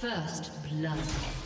First blood.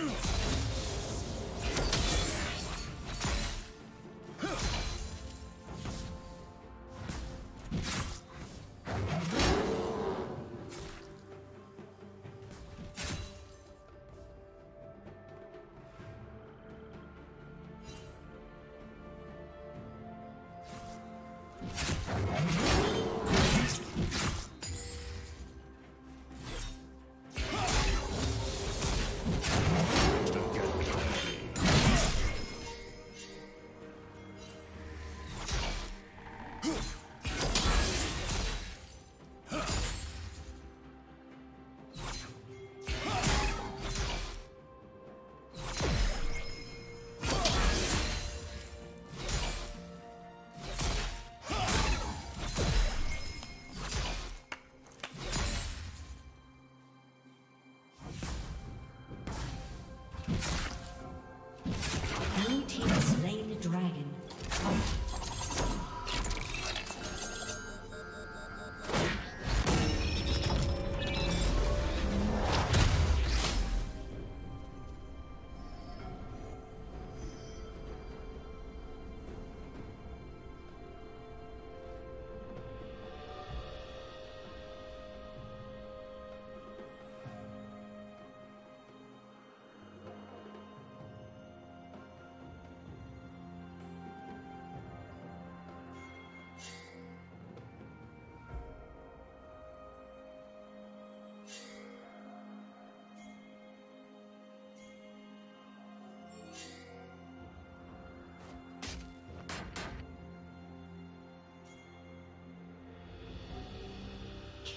Huh.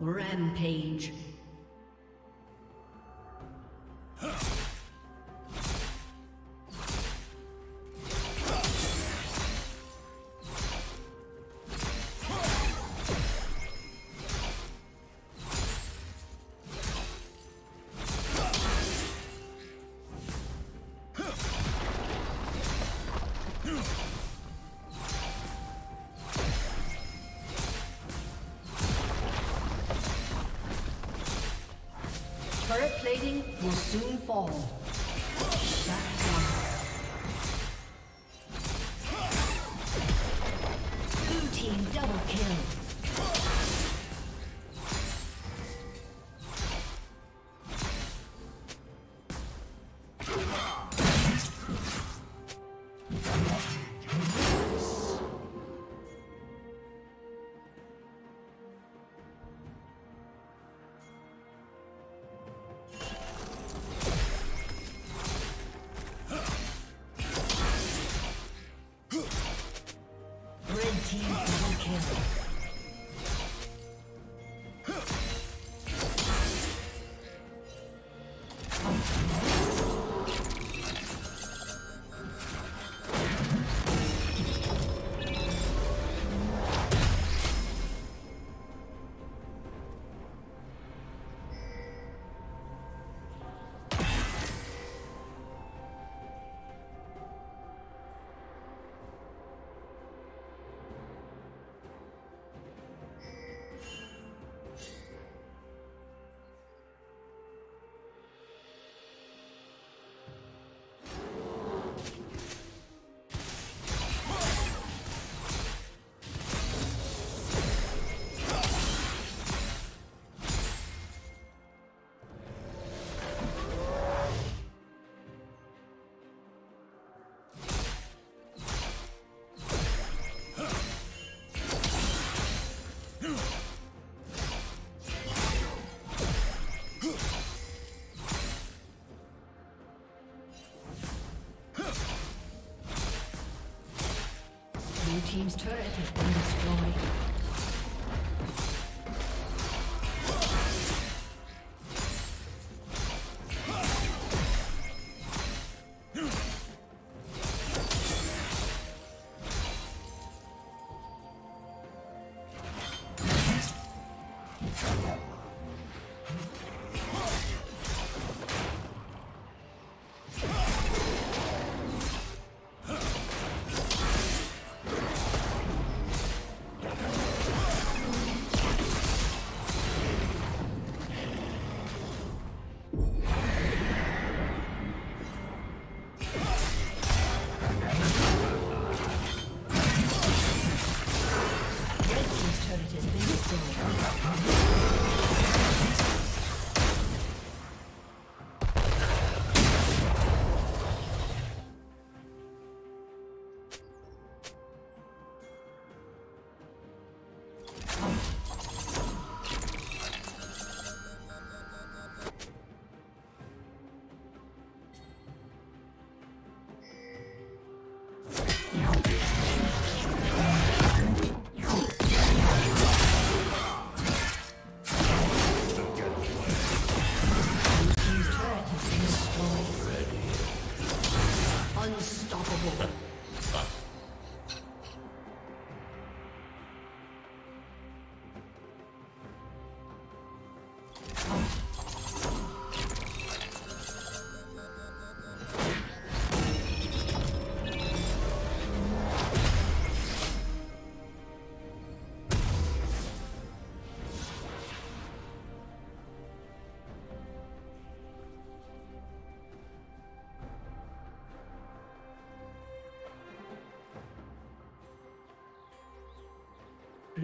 Rampage. Double kill. Team's turret has been destroyed.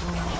Destroyed.